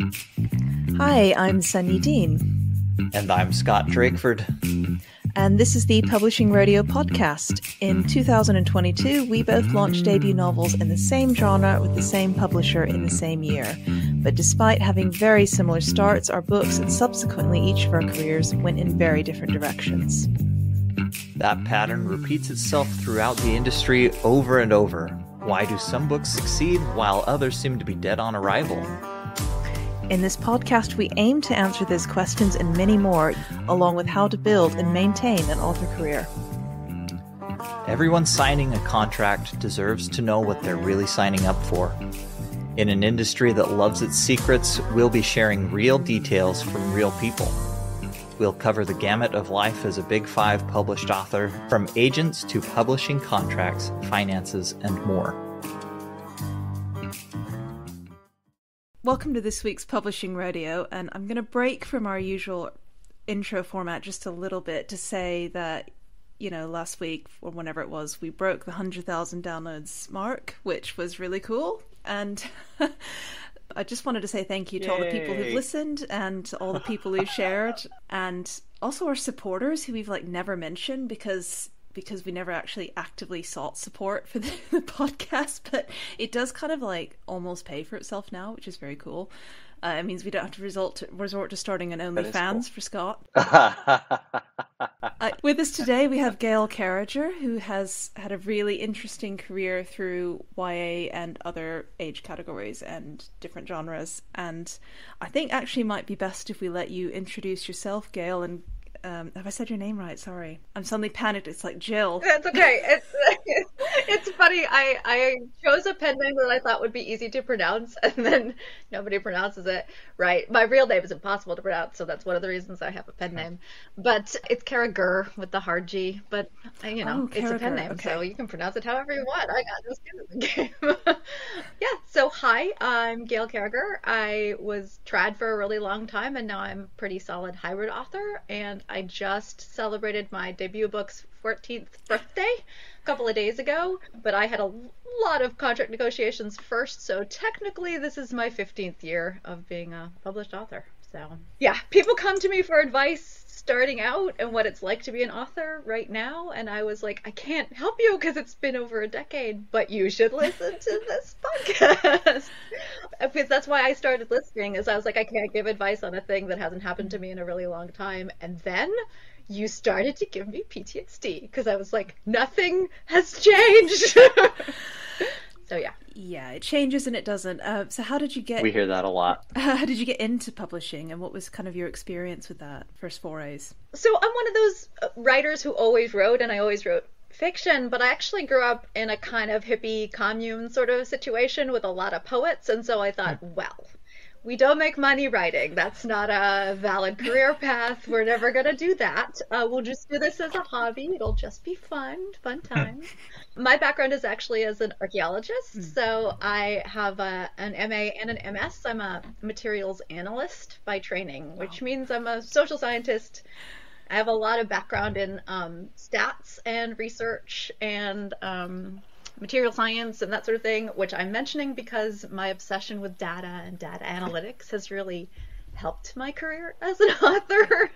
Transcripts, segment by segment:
Hi, I'm Sunyi Dean. And I'm Scott Drakeford. And this is the Publishing Rodeo podcast. In 2022, we both launched debut novels in the same genre with the same publisher in the same year. But despite having very similar starts, our books and subsequently each of our careers went in very different directions. That pattern repeats itself throughout the industry over and over. Why do some books succeed while others seem to be dead on arrival? In this podcast, we aim to answer those questions and many more, along with how to build and maintain an author career. Everyone signing a contract deserves to know what they're really signing up for. In an industry that loves its secrets, we'll be sharing real details from real people. We'll cover the gamut of life as a Big Five published author, from agents to publishing contracts, finances, and more. Welcome to this week's Publishing Rodeo, and I'm going to break from our usual intro format just a little bit to say that, you know, last week or whenever it was, we broke the 100,000 downloads mark, which was really cool. And I just wanted to say thank you to Yay. all the people who've listened and all the people who shared, and also our supporters who we've like never mentioned because because we never actually actively sought support for the, the, podcast, but it does kind of like almost pay for itself now, which is very cool. Uh, it means we don't have to resort to, resort to starting an OnlyFans cool. for Scott. uh, with us today, we have Gail Carriger, who has had a really interesting career through YA and other age categories and different genres. And I think actually might be best if we let you introduce yourself, Gail, and um, have I said your name right? Sorry, I'm suddenly panicked. It's like Jill. That's okay. It's it's funny. I I chose a pen name that I thought would be easy to pronounce, and then nobody pronounces it right. My real name is impossible to pronounce, so that's one of the reasons I have a pen name. But it's Carriger with the hard G. But you know, oh, it's a pen name, okay. so you can pronounce it however you want. I got no skin in the game. yeah. So hi, I'm Gail Carriger. I was trad for a really long time, and now I'm a pretty solid hybrid author, and I just celebrated my debut book's 14th birthday a couple of days ago, but I had a lot of contract negotiations first, so technically this is my 15th year of being a published author. So, yeah, people come to me for advice starting out and what it's like to be an author right now, and I was like, I can't help you because it's been over a decade, but you should listen to this podcast. Uh, because that's why I started listening is I was like, I can't give advice on a thing that hasn't happened to me in a really long time. And then you started to give me PTSD because I was like, nothing has changed. so yeah. Yeah, it changes and it doesn't. Uh, so how did you get? We hear that a lot. How did you get into publishing, and what was kind of your experience with that first forays? So I'm one of those uh, writers who always wrote, and I always wrote fiction, but I actually grew up in a kind of hippie commune sort of situation with a lot of poets, and so I thought, hmm. well, we don't make money writing. That's not a valid career path. We're never going to do that. Uh, we'll just do this as a hobby. It'll just be fun, fun time. My background is actually as an archaeologist. Mm. So I have a, an MA and an MS. I'm a materials analyst by training, which wow. means I'm a social scientist. I have a lot of background in um, stats and research and um, material science and that sort of thing, which I'm mentioning because my obsession with data and data analytics has really helped my career as an author.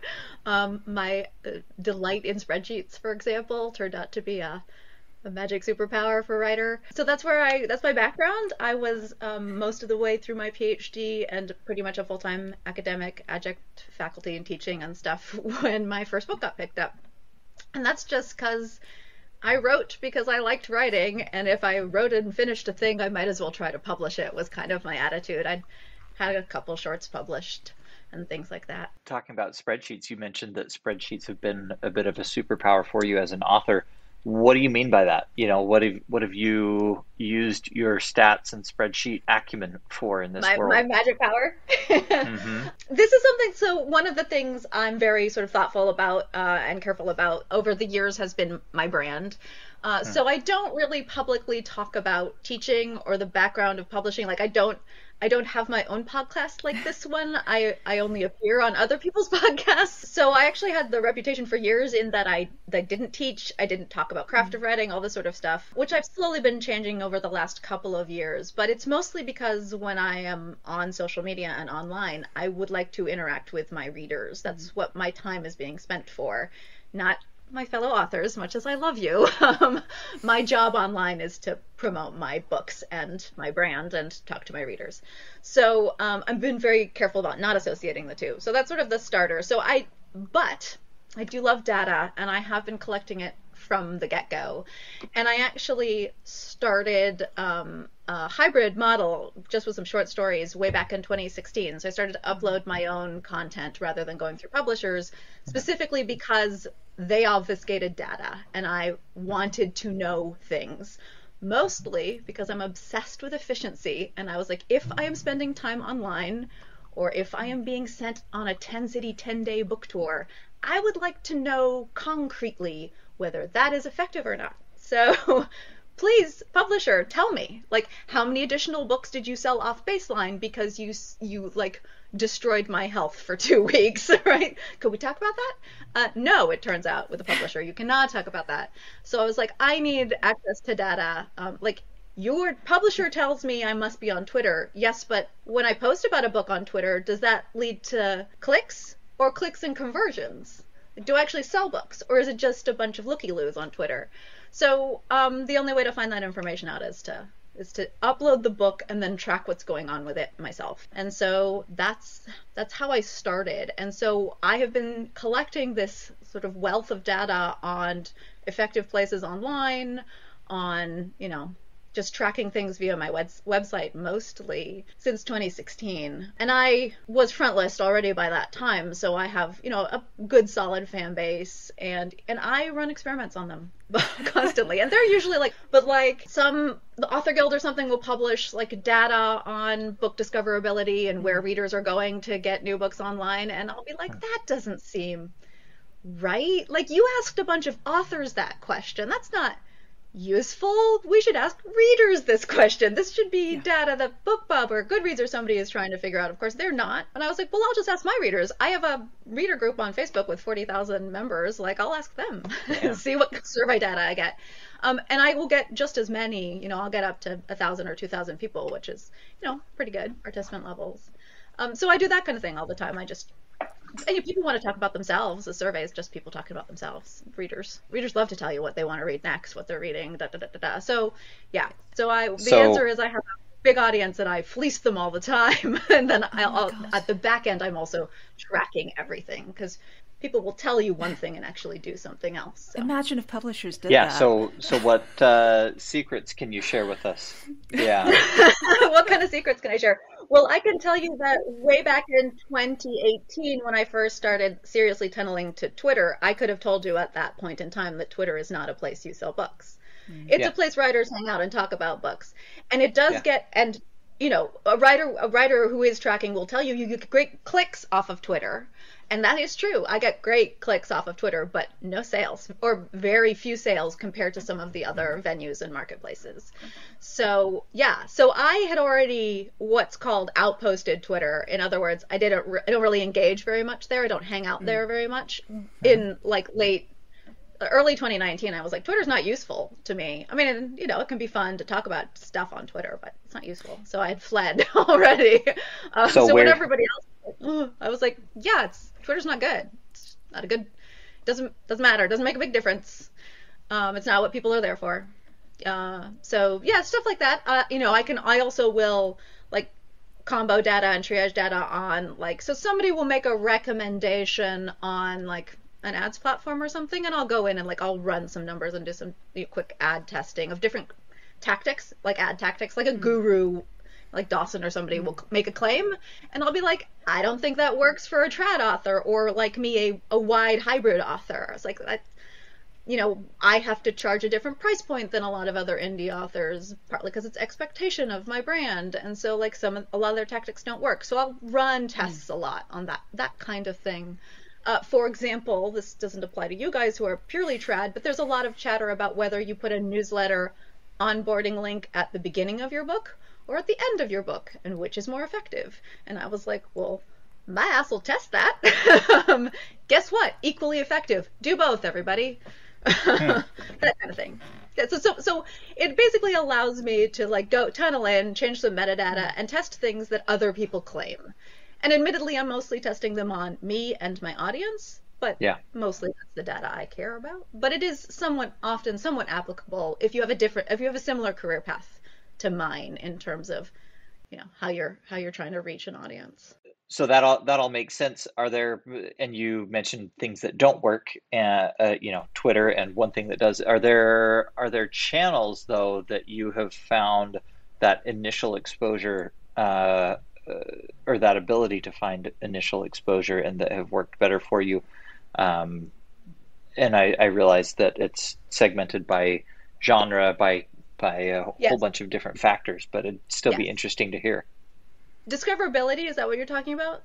Um, my uh, delight in spreadsheets, for example, turned out to be a, a, magic superpower for a writer. So that's where I that's my background. I was um, most of the way through my PhD and pretty much a full time academic adjunct faculty and teaching and stuff when my first book got picked up. And that's just because I wrote because I liked writing, and if I wrote and finished a thing, I might as well try to publish it. Was kind of my attitude. I had a couple shorts published and things like that. Talking about spreadsheets, you mentioned that spreadsheets have been a bit of a superpower for you as an author. What do you mean by that? You know, what have what have you used your stats and spreadsheet acumen for in this my, world? My magic power. mm-hmm. This is something. So one of the things I'm very sort of thoughtful about uh, and careful about over the years has been my brand. Uh, hmm. So I don't really publicly talk about teaching or the background of publishing. Like I don't, I don't have my own podcast like this one. I, I only appear on other people's podcasts. So I actually had the reputation for years in that I, that I didn't teach, I didn't talk about craft of writing, all this sort of stuff, which I've slowly been changing over the last couple of years. But it's mostly because when I am on social media and online, I would like to interact with my readers. That's mm-hmm. what my time is being spent for, not my fellow authors, much as I love you, um, my job online is to promote my books and my brand and talk to my readers. So um, I've been very careful about not associating the two. So that's sort of the starter. So I, but I do love data, and I have been collecting it from the get go. And I actually started um, a hybrid model just with some short stories way back in 2016. So I started to upload my own content rather than going through publishers, specifically because they obfuscated data and I wanted to know things. Mostly because I'm obsessed with efficiency. And I was like, if I am spending time online, or if I am being sent on a 10 city, 10 day book tour, I would like to know concretely whether that is effective or not. So please publisher tell me like how many additional books did you sell off baseline because you you like destroyed my health for two weeks right? Could we talk about that? Uh, no it turns out with a publisher you cannot talk about that. So i was like i need access to data. Um, like your publisher tells me i must be on twitter. Yes but when i post about a book on twitter does that lead to clicks or clicks and conversions do I actually sell books, or is it just a bunch of looky loos on Twitter? So um, the only way to find that information out is to is to upload the book and then track what's going on with it myself. And so that's that's how I started. And so I have been collecting this sort of wealth of data on effective places online, on you know just tracking things via my web- website mostly since 2016. And I was front list already by that time, so I have, you know, a good solid fan base and and I run experiments on them constantly. and they're usually like but like some the author guild or something will publish like data on book discoverability and where mm-hmm. readers are going to get new books online and I'll be like mm. that doesn't seem right. Like you asked a bunch of authors that question. That's not useful. We should ask readers this question. This should be yeah. data that BookBub or Goodreads or somebody is trying to figure out. Of course, they're not. And I was like, well, I'll just ask my readers. I have a reader group on Facebook with 40,000 members. Like, I'll ask them, yeah. see what survey data I get. Um, and I will get just as many, you know, I'll get up to a thousand or two thousand people, which is, you know, pretty good participant levels. Um, so I do that kind of thing all the time. I just and if people want to talk about themselves, the survey is just people talking about themselves. Readers, readers love to tell you what they want to read next, what they're reading, da da da da. da. So, yeah. So I, the so, answer is I have a big audience and I fleece them all the time, and then oh I'll, at the back end I'm also tracking everything because people will tell you one thing and actually do something else. So. Imagine if publishers did yeah, that. Yeah. So, so what uh, secrets can you share with us? Yeah. what kind of secrets can I share? Well, I can tell you that way back in 2018, when I first started seriously tunneling to Twitter, I could have told you at that point in time that Twitter is not a place you sell books. Mm. It's yeah. a place writers hang out and talk about books, and it does yeah. get and you know a writer a writer who is tracking will tell you you get great clicks off of Twitter and that is true. I get great clicks off of Twitter, but no sales or very few sales compared to some of the other venues and marketplaces. So, yeah. So I had already what's called outposted Twitter. In other words, I didn't re- I don't really engage very much there. I don't hang out there very much. In like late early 2019 i was like twitter's not useful to me i mean you know it can be fun to talk about stuff on twitter but it's not useful so i had fled already uh, so, so when everybody else i was like yeah it's Twitter's not good. It's not a good. Doesn't doesn't matter. Doesn't make a big difference. Um, it's not what people are there for. Uh, so yeah, stuff like that. Uh, you know, I can. I also will like combo data and triage data on like so somebody will make a recommendation on like an ads platform or something and I'll go in and like I'll run some numbers and do some you know, quick ad testing of different tactics like ad tactics like a mm-hmm. guru like Dawson or somebody will make a claim, and I'll be like, I don't think that works for a trad author or like me, a, a wide hybrid author. It's like that, you know, I have to charge a different price point than a lot of other indie authors, partly because it's expectation of my brand, and so like some a lot of their tactics don't work. So I'll run tests mm. a lot on that that kind of thing. Uh, for example, this doesn't apply to you guys who are purely trad, but there's a lot of chatter about whether you put a newsletter onboarding link at the beginning of your book or at the end of your book, and which is more effective? And I was like, well, my ass will test that. um, guess what? Equally effective. Do both, everybody. that kind of thing. So, so, so it basically allows me to like go tunnel in, change some metadata, and test things that other people claim. And admittedly, I'm mostly testing them on me and my audience, but yeah. mostly that's the data I care about. But it is somewhat often somewhat applicable if you have a different, if you have a similar career path to mine in terms of, you know, how you're how you're trying to reach an audience so that all that all makes sense. Are there and you mentioned things that don't work, uh, uh, you know, Twitter and one thing that does. Are there are there channels though that you have found that initial exposure uh, uh, or that ability to find initial exposure and that have worked better for you? Um, and I, I realize that it's segmented by genre by by a yes. whole bunch of different factors, but it'd still yes. be interesting to hear discoverability is that what you're talking about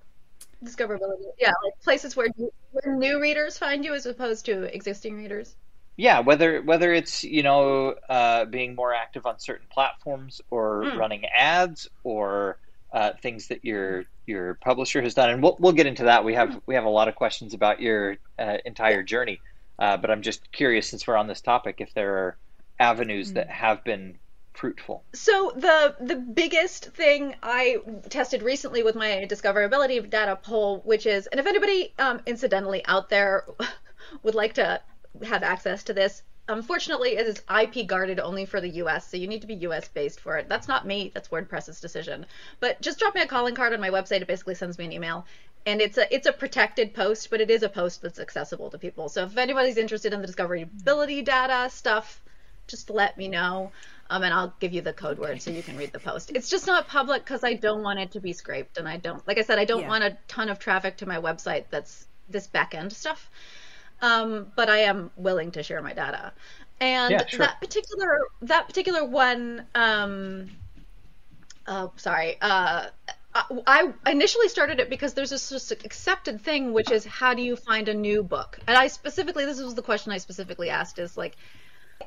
discoverability yeah like places where, where new readers find you as opposed to existing readers yeah whether whether it's you know uh, being more active on certain platforms or mm. running ads or uh, things that your your publisher has done and we'll, we'll get into that we have mm. we have a lot of questions about your uh, entire journey uh, but i'm just curious since we're on this topic if there are avenues mm. that have been fruitful? So the the biggest thing I tested recently with my discoverability data poll, which is, and if anybody um, incidentally out there would like to have access to this, unfortunately it is IP guarded only for the US, so you need to be US based for it. That's not me, that's WordPress's decision. But just drop me a calling card on my website. It basically sends me an email. And it's a it's a protected post, but it is a post that's accessible to people. So if anybody's interested in the discoverability data stuff, just let me know um, and I'll give you the code word so you can read the post. It's just not public because I don't want it to be scraped, and I don't, like I said, I don't yeah. want a ton of traffic to my website that's this back end stuff. Um, but I am willing to share my data, and yeah, sure. that particular that particular one, um, oh, sorry, uh, I initially started it because there's this accepted thing, which is how do you find a new book? And I specifically, this was the question I specifically asked is like,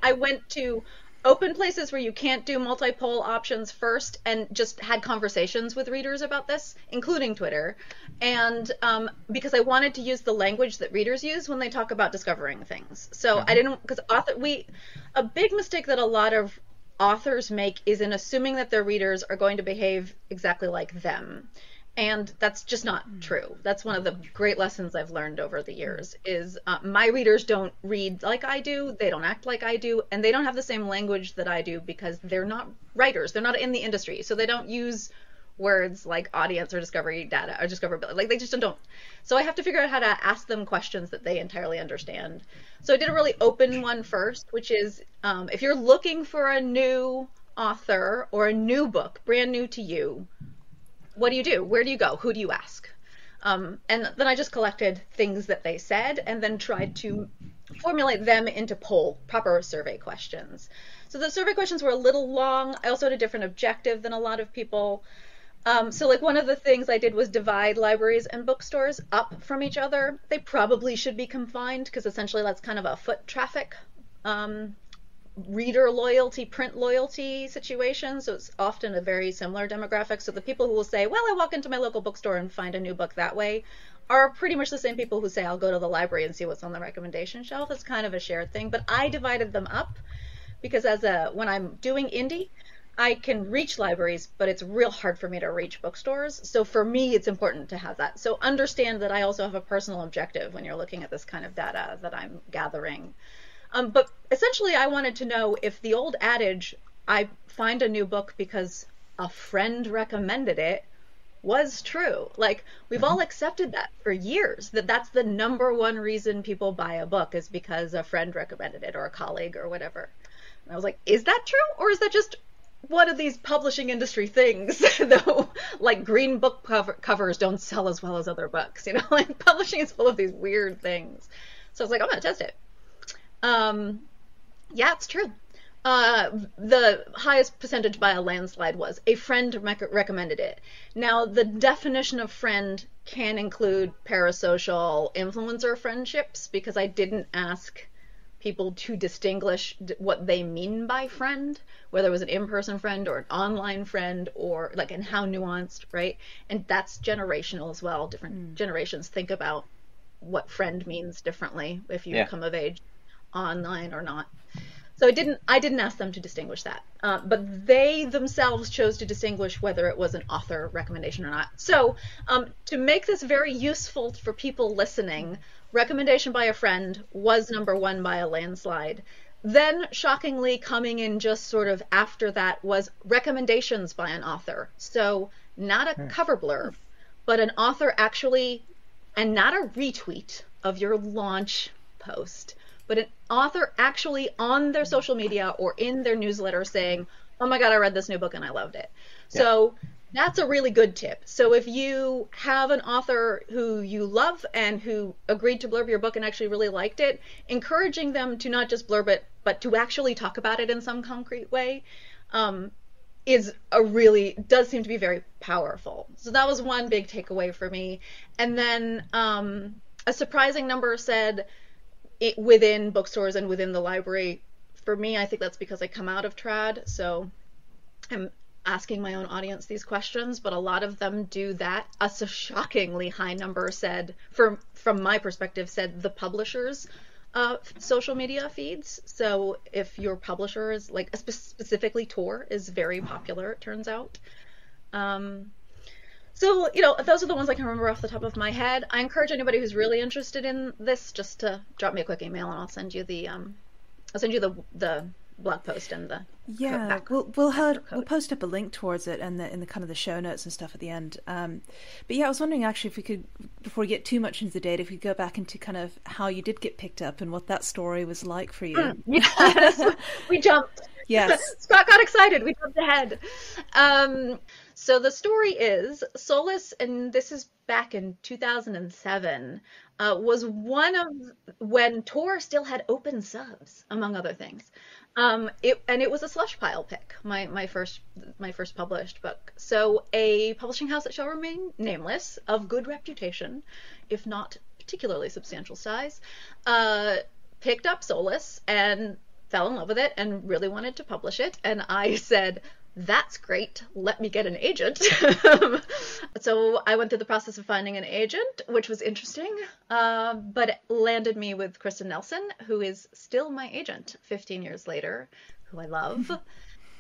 I went to open places where you can't do multi-poll options first and just had conversations with readers about this including twitter. And um, because i wanted to use the language that readers use when they talk about discovering things. So mm-hmm. i didn't because author we a big mistake that a lot of authors make is in assuming that their readers are going to behave exactly like them and that's just not hmm. true. That's one of the great lessons i've learned over the years is uh, my readers don't read like i do. They don't act like i do. And they don't have the same language that i do because they're not writers. They're not in the industry. So they don't use words like audience or discovery data or discoverability. Like they just don't. So i have to figure out how to ask them questions that they entirely understand. So i did a really open one first which is um, if you're looking for a new author or a new book brand new to you what do you do? Where do you go? Who do you ask? Um, and then I just collected things that they said and then tried to formulate them into poll, proper survey questions. So the survey questions were a little long. I also had a different objective than a lot of people. Um, so, like, one of the things I did was divide libraries and bookstores up from each other. They probably should be confined because essentially that's kind of a foot traffic um, reader loyalty, print loyalty situation. So it's often a very similar demographic. So the people who will say, well, I walk into my local bookstore and find a new book that way are pretty much the same people who say, I'll go to the library and see what's on the recommendation shelf. It's kind of a shared thing. But I divided them up because as a when I'm doing indie, I can reach libraries, but it's real hard for me to reach bookstores. So for me, it's important to have that. So understand that I also have a personal objective when you're looking at this kind of data that I'm gathering. Um, but essentially, I wanted to know if the old adage, I find a new book because a friend recommended it, was true. Like, we've all mm-hmm. accepted that for years, that that's the number one reason people buy a book is because a friend recommended it or a colleague or whatever. And I was like, is that true? Or is that just one of these publishing industry things though like green book cover- covers don't sell as well as other books you know like publishing is full of these weird things so i was like i'm gonna test it um, yeah, it's true. Uh, the highest percentage by a landslide was a friend rec- recommended it. Now, the definition of friend can include parasocial influencer friendships because I didn't ask people to distinguish what they mean by friend, whether it was an in-person friend or an online friend or like and how nuanced, right? And that's generational as well. Different mm. generations think about what friend means differently if you yeah. come of age online or not. So I didn't I didn't ask them to distinguish that, uh, but they themselves chose to distinguish whether it was an author recommendation or not. So um, to make this very useful for people listening, recommendation by a friend was number one by a landslide. Then, shockingly, coming in just sort of after that was recommendations by an author. So not a hmm. cover blurb, but an author actually, and not a retweet of your launch post but an author actually on their social media or in their newsletter saying, "Oh my god, I read this new book and I loved it." Yeah. So that's a really good tip. So if you have an author who you love and who agreed to blurb your book and actually really liked it, encouraging them to not just blurb it, but to actually talk about it in some concrete way, um, is a really does seem to be very powerful. So that was one big takeaway for me. And then um, a surprising number said it, within bookstores and within the library. For me, I think that's because I come out of trad, so I'm asking my own audience these questions, but a lot of them do that. A shockingly high number said, from from my perspective, said the publishers. Uh, social media feeds. So if your publisher is like specifically Tor is very popular, it turns out. Um, so, you know, those are the ones I can remember off the top of my head. I encourage anybody who's really interested in this just to drop me a quick email and I'll send you the um I'll send you the the blog post and the yeah we'll we'll, have, we'll post up a link towards it and the in the kind of the show notes and stuff at the end. Um, but yeah i was wondering actually if we could before we get too much into the data if we could go back into kind of how you did get picked up and what that story was like for you. Mm, yes. We jumped. Yes. Scott got excited. We jumped ahead. Um, so the story is Soulless, and this is back in 2007, uh, was one of when Tor still had open subs, among other things. Um, it, and it was a slush pile pick, my, my first my first published book. So a publishing house that shall remain nameless, of good reputation, if not particularly substantial size, uh, picked up Soulless and fell in love with it and really wanted to publish it. And I said, that's great. Let me get an agent. so I went through the process of finding an agent, which was interesting, uh, but it landed me with Kristin Nelson, who is still my agent 15 years later, who I love.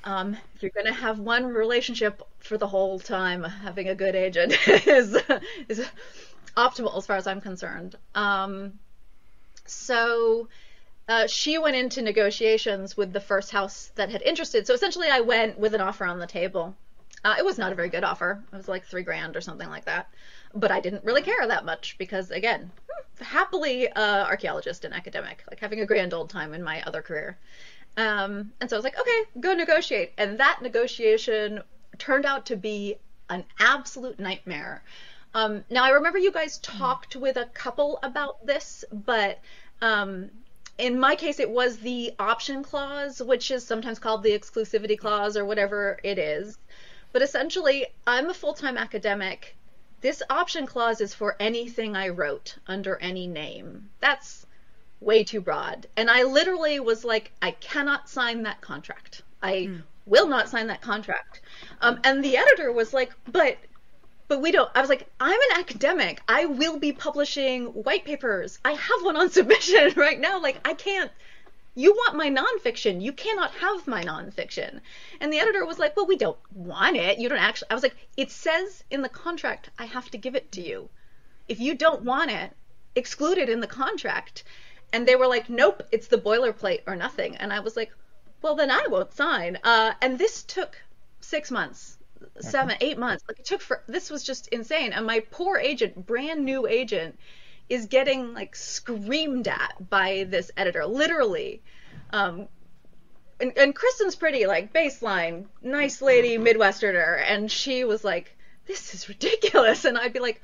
Um, if you're going to have one relationship for the whole time, having a good agent is is optimal as far as I'm concerned. Um, so uh, she went into negotiations with the first house that had interested. So essentially, I went with an offer on the table. Uh, it was not a very good offer. It was like three grand or something like that. But I didn't really care that much because, again, happily uh, archaeologist and academic, like having a grand old time in my other career. Um, and so I was like, okay, go negotiate. And that negotiation turned out to be an absolute nightmare. Um, now I remember you guys talked with a couple about this, but um, in my case, it was the option clause, which is sometimes called the exclusivity clause or whatever it is. But essentially, I'm a full time academic. This option clause is for anything I wrote under any name. That's way too broad. And I literally was like, I cannot sign that contract. I mm. will not sign that contract. Um, and the editor was like, but but we don't. I was like, I'm an academic. I will be publishing white papers. I have one on submission right now. Like, I can't. You want my nonfiction. You cannot have my nonfiction. And the editor was like, Well, we don't want it. You don't actually. I was like, It says in the contract I have to give it to you. If you don't want it, exclude it in the contract. And they were like, Nope, it's the boilerplate or nothing. And I was like, Well, then I won't sign. Uh, and this took six months seven, eight months. Like it took for this was just insane. And my poor agent, brand new agent, is getting like screamed at by this editor, literally. Um, and, and Kristin's pretty like baseline, nice lady, Midwesterner, and she was like, "This is ridiculous." And I'd be like,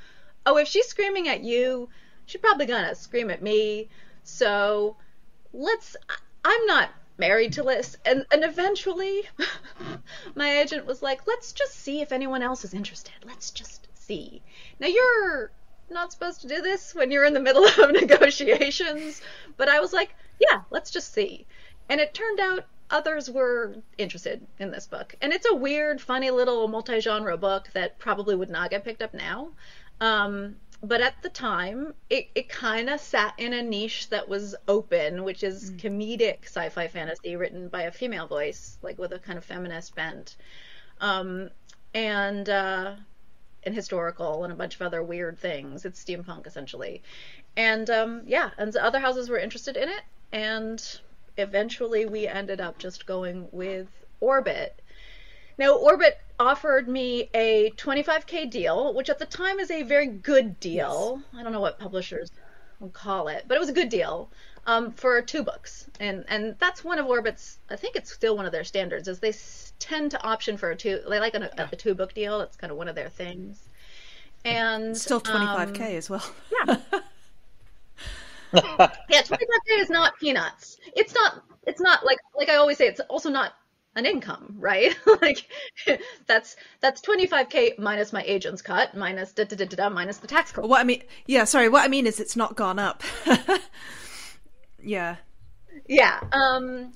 "Oh, if she's screaming at you, she's probably gonna scream at me." So let's. I'm not married to Liz. And, and eventually, my agent was like, let's just see if anyone else is interested. Let's just see. Now, you're not supposed to do this when you're in the middle of negotiations, but I was like, yeah, let's just see. And it turned out others were interested in this book. And it's a weird, funny little multi genre book that probably would not get picked up now. Um, but at the time, it, it kind of sat in a niche that was open, which is mm. comedic sci fi fantasy written by a female voice, like with a kind of feminist bent. Um, and, uh, and historical and a bunch of other weird things. It's steampunk essentially. And um, yeah, and the other houses were interested in it. And eventually we ended up just going with Orbit. Now, Orbit offered me a 25k deal, which at the time is a very good deal. Yes. I don't know what publishers would call it, but it was a good deal um, for two books, and and that's one of Orbit's. I think it's still one of their standards, is they tend to option for a two. They like a, a two book deal. It's kind of one of their things. And still 25k um, as well. Yeah. yeah, 25k is not peanuts. It's not. It's not like like I always say. It's also not an income, right? like that's that's 25k minus my agent's cut, minus da da da da, minus the tax code. What I mean, yeah, sorry. What I mean is it's not gone up. yeah. Yeah. Um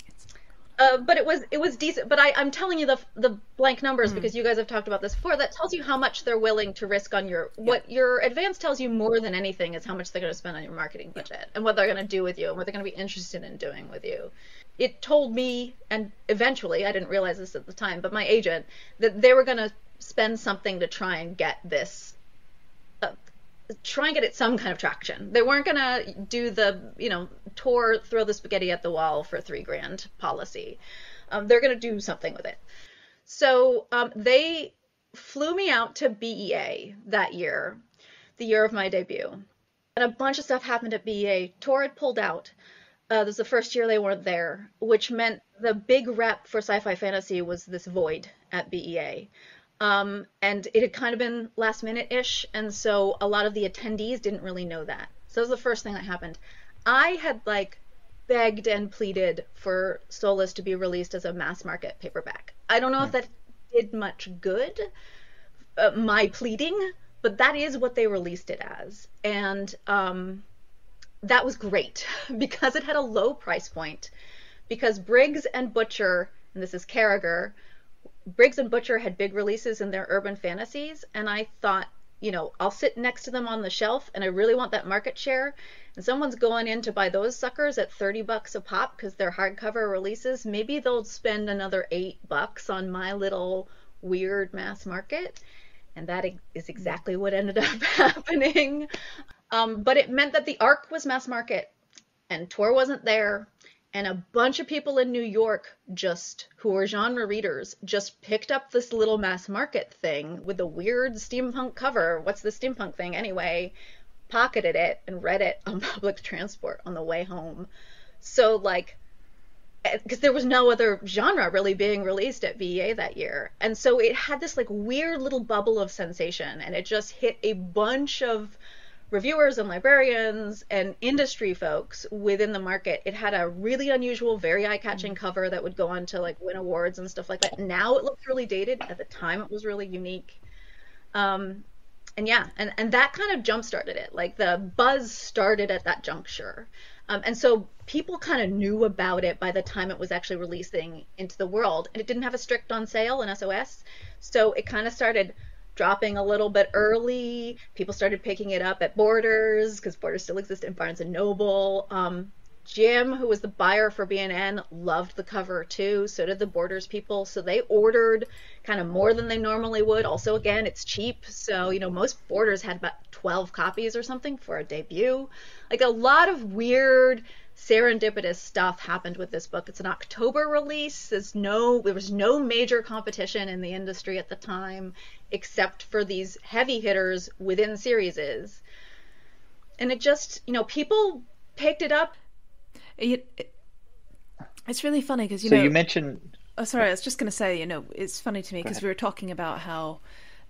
uh, but it was it was decent. But I, I'm telling you the the blank numbers mm. because you guys have talked about this before. That tells you how much they're willing to risk on your yeah. what your advance tells you more than anything is how much they're going to spend on your marketing budget yeah. and what they're going to do with you and what they're going to be interested in doing with you. It told me, and eventually I didn't realize this at the time, but my agent that they were going to spend something to try and get this try and get it some kind of traction. They weren't gonna do the you know tour throw the spaghetti at the wall for three grand policy. Um, they're gonna do something with it. So um, they flew me out to BEA that year, the year of my debut, and a bunch of stuff happened at BEA. Tor had pulled out. Uh, this was the first year they weren't there, which meant the big rep for sci-fi fantasy was this void at BEA. Um, and it had kind of been last minute ish, and so a lot of the attendees didn't really know that. So that was the first thing that happened. I had like begged and pleaded for Soulless to be released as a mass market paperback. I don't know mm. if hmm. that did much good, uh, my pleading, but that is what they released it as. And um, that was great because it had a low price point. Because Briggs and Butcher, and this is Carriger, Briggs and Butcher had big releases in their urban fantasies, and I thought, you know, I'll sit next to them on the shelf, and I really want that market share. And someone's going in to buy those suckers at 30 bucks a pop because they're hardcover releases. Maybe they'll spend another eight bucks on my little weird mass market. And that is exactly what ended up happening. Um, but it meant that the arc was mass market, and Tor wasn't there and a bunch of people in New York just who were genre readers just picked up this little mass market thing with a weird steampunk cover. What's the steampunk thing anyway? Pocketed it and read it on public transport on the way home. So like because there was no other genre really being released at BEA that year. And so it had this like weird little bubble of sensation and it just hit a bunch of reviewers and librarians and industry folks within the market. It had a really unusual, very eye-catching mm-hmm. cover that would go on to like win awards and stuff like that. Now it looks really dated. At the time, it was really unique. Um, and yeah, and and that kind of jump started it. Like the buzz started at that juncture. Um, and so people kind of knew about it by the time it was actually releasing into the world. And it didn't have a strict on sale in SOS. So it kind of started dropping a little bit early. People started picking it up at Borders because Borders still exist in Barnes and Noble. Um, Jim, who was the buyer for B&N, loved the cover too. So did the Borders people. So they ordered kind of more than they normally would. Also, again, it's cheap. So, you know, most Borders had about 12 copies or something for a debut. Like a lot of weird serendipitous stuff happened with this book. It's an October release. There's no there was no major competition in the industry at the time except for these heavy hitters within series. And it just, you know, people picked it up. It, it, it's really funny because you so know. So you mentioned. Oh, sorry. I was just going to say, you know, it's funny to me because we were talking about how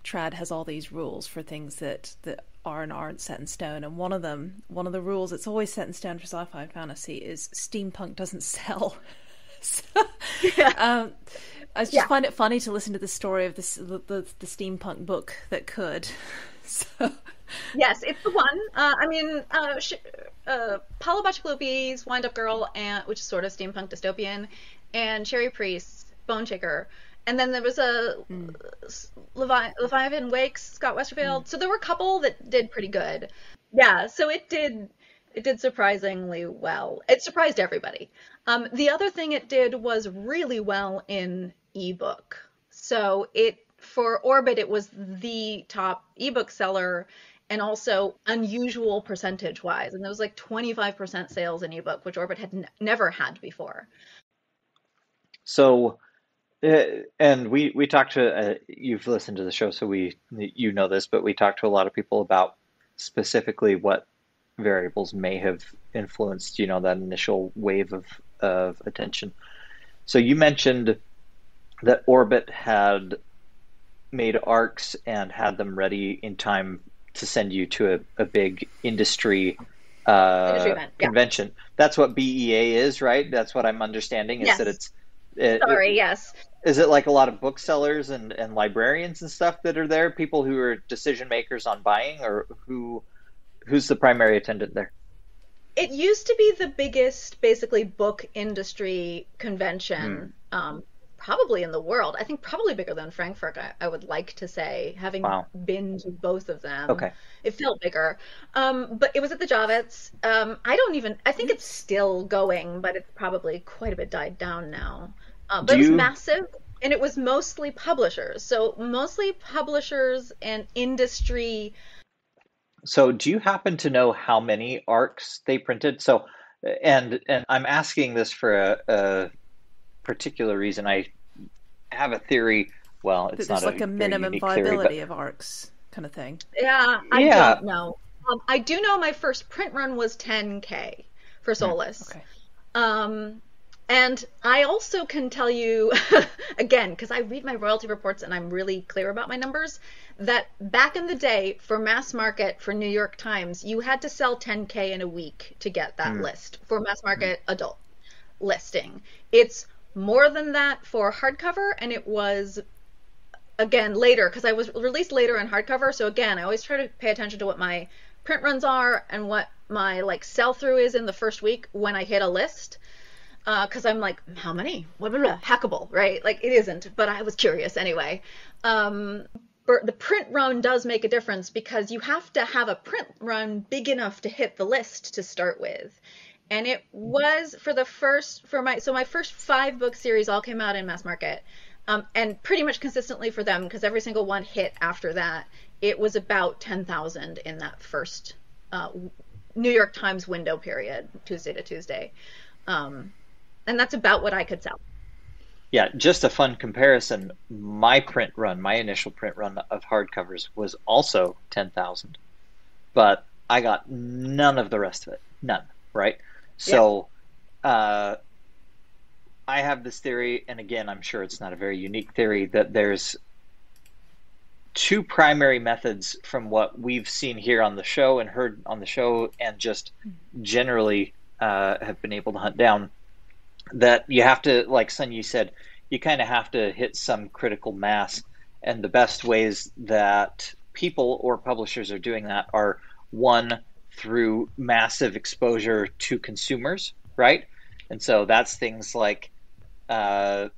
trad has all these rules for things that that are and aren't set in stone and one of them one of the rules that's always set in stone for sci-fi and fantasy is steampunk doesn't sell so, yeah. um, i just yeah. find it funny to listen to the story of this the, the, the steampunk book that could so yes it's the one uh, i mean uh, sh- uh, Paolo Bacigalupi's Wind Up Girl, and which is sort of steampunk dystopian, and Cherie Priest's Boneshaker. And then there was a mm. Levi- Leviathan Wakes, Scott Westerfeld. Mm. So there were a couple that did pretty good. Yeah, so it did it did surprisingly well. It surprised everybody. Um, the other thing it did was really well in ebook. So it for Orbit it was the top ebook seller and also unusual percentage wise. And there was like 25% sales in ebook, which Orbit had n- never had before. So, and we we talked to uh, you've listened to the show, so we you know this, but we talked to a lot of people about specifically what variables may have influenced you know that initial wave of of attention. So you mentioned that Orbit had made arcs and had them ready in time to send you to a, a big industry uh, convention. Yeah. That's what BEA is, right? That's what I'm understanding. Is yes. that it's it, Sorry, it, yes. Is it like a lot of booksellers and, and librarians and stuff that are there? People who are decision makers on buying, or who who's the primary attendant there? It used to be the biggest, basically, book industry convention, mm. um, probably in the world. I think probably bigger than Frankfurt. I, I would like to say, having wow. been to both of them. Okay, it felt bigger. Um, but it was at the Javits. Um, I don't even. I think it's still going, but it's probably quite a bit died down now. Um, but it was massive, and it was mostly publishers. So mostly publishers and industry. So, do you happen to know how many arcs they printed? So, and and I'm asking this for a, a particular reason. I have a theory. Well, it's not like a, a minimum viability theory, but... of arcs kind of thing. Yeah, I yeah. don't know. Um, I do know my first print run was 10k for Soulless. Okay. Um, and I also can tell you, again, because I read my royalty reports and I'm really clear about my numbers, that back in the day for mass market for New York Times, you had to sell 10K in a week to get that mm. list for mass market mm. adult listing. It's more than that for hardcover, and it was again later because I was released later in hardcover. So again, I always try to pay attention to what my print runs are and what my like sell through is in the first week when I hit a list because uh, I'm like, how many? Blah, blah, blah, hackable, right? Like it isn't, but I was curious anyway. Um, the print run does make a difference because you have to have a print run big enough to hit the list to start with. And it was for the first for my so my first five book series all came out in mass market. Um, and pretty much consistently for them because every single one hit after that. It was about 10,000 in that first uh, New York Times window period, Tuesday to Tuesday. Um, and that's about what I could sell. Yeah, just a fun comparison. My print run, my initial print run of hardcovers was also 10,000, but I got none of the rest of it. None, right? So yeah. uh, I have this theory, and again, I'm sure it's not a very unique theory, that there's two primary methods from what we've seen here on the show and heard on the show, and just generally uh, have been able to hunt down that you have to, like Sunyi said, you kind of have to hit some critical mass. And the best ways that people or publishers are doing that are one, through massive exposure to consumers, right? And so that's things like uh,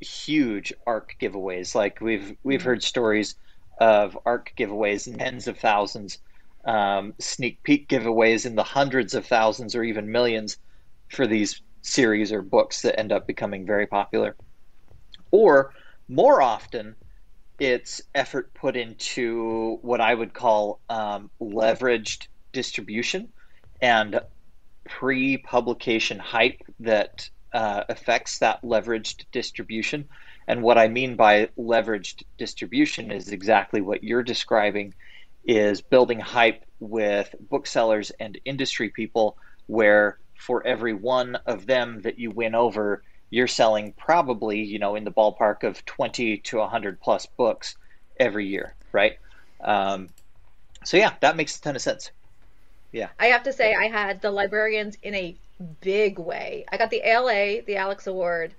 huge ARC giveaways. Like we've we've heard stories of ARC giveaways in tens of thousands, um, sneak peek giveaways in the hundreds of thousands or even millions for these series or books that end up becoming very popular. Or more often, it's effort put into what I would call um, leveraged distribution and pre publication hype that uh, affects that leveraged distribution. And what I mean by leveraged distribution is exactly what you're describing is building hype with booksellers and industry people where for every one of them that you win over, you're selling probably, you know, in the ballpark of 20 to 100 plus books every year, right? Um, so, yeah, that makes a ton of sense. Yeah. I have to say, I had the librarians in a big way. I got the ALA, the Alex Award,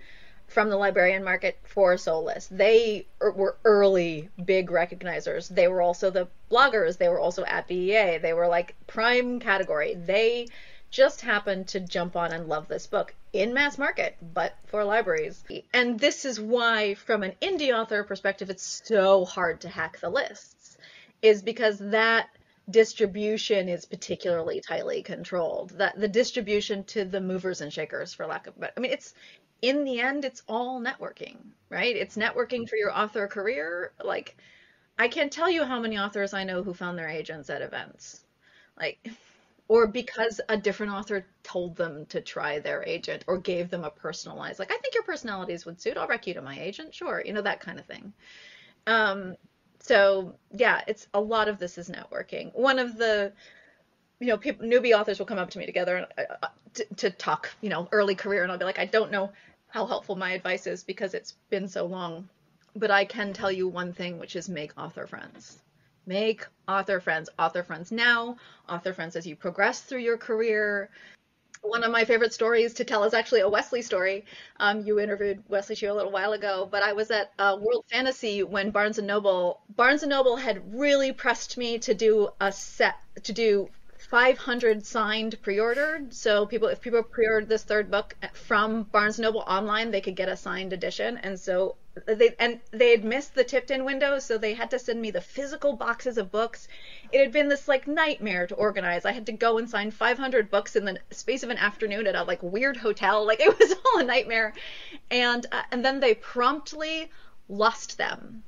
from the librarian market for Soulless. They er, were early big recognizers. They were also the bloggers. They were also at BEA. They were like prime category. They just happened to jump on and love this book in mass market, but for libraries. And this is why, from an indie author perspective, it's so hard to hack the lists, is because that distribution is particularly tightly controlled. That the distribution to the movers and shakers, for lack of, but I mean, it's in the end, it's all networking, right? It's networking for your author career. Like, I can't tell you how many authors I know who found their agents at events, like, or because a different author told them to try their agent or gave them a personalized, like, I think your personalities would suit. I'll rec you to my agent, sure, you know that kind of thing. Um, so yeah, it's a lot of this is networking. One of the you know, people, newbie authors will come up to me together and, uh, uh, to, to talk, you know, early career, and I'll be like, I don't know how helpful my advice is because it's been so long, but I can tell you one thing, which is make author friends. Make author friends, author friends now, author friends as you progress through your career. One of my favorite stories to tell is actually a Wesley story. Um, you interviewed Wesley Chu a little while ago, but I was at uh, World Fantasy when Barnes and Noble Barnes and Noble had really pressed me to do a set to do 500 signed pre-ordered. So people, if people pre-ordered this third book from Barnes and Noble online, they could get a signed edition. And so they and they had missed the tipped-in window, so they had to send me the physical boxes of books. It had been this like nightmare to organize. I had to go and sign 500 books in the space of an afternoon at a like weird hotel. Like it was all a nightmare. And uh, and then they promptly lost them